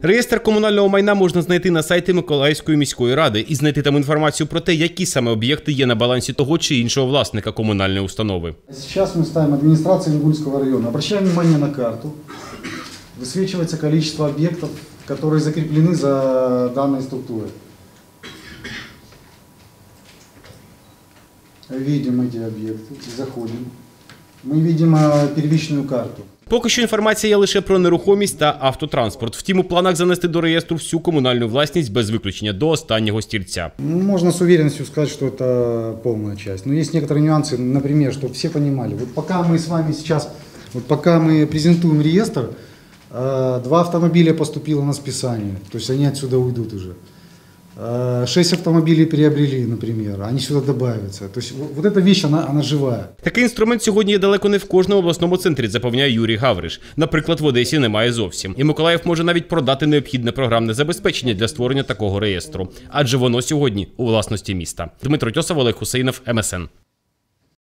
Реєстр комунального майна можна знайти на сайті Миколаївської міської ради і знайти там інформацію про те, які саме об'єкти є на балансі того чи іншого власника комунальної установи. Сейчас мы ставим администрация Ингульского района. Обращаем внимание на карту. Высвечивается количество объектов, которые закреплены за данной структурой. Видим эти объекты, заходим. Мы видим э, первичную карту. Поки що інформація є лише про нерухомість та автотранспорт. Втім, у планах занести до реєстру всю комунальну власність без виключення до останнього стільця. Можно с уверенностью сказать, что это полная часть. Но есть некоторые нюансы, например, чтобы все понимали. Вот пока мы с вами сейчас, вот пока мы презентуем реестр, э, два автомобиля поступило на списание, то есть они отсюда уйдут уже. Э, Шесть автомобілів приобрели, наприклад, вони сюди додаються. Тобто, вот, эта вещь, она, она живая. Такий інструмент сьогодні є далеко не в кожному обласному центрі, запевняє Юрій Гавриш. Наприклад, в Одесі немає зовсім. І Миколаїв може навіть продати необхідне програмне забезпечення для створення такого реєстру, адже воно сьогодні у власності міста. Дмитро Тьосов, Олег Хусейнов, МСН.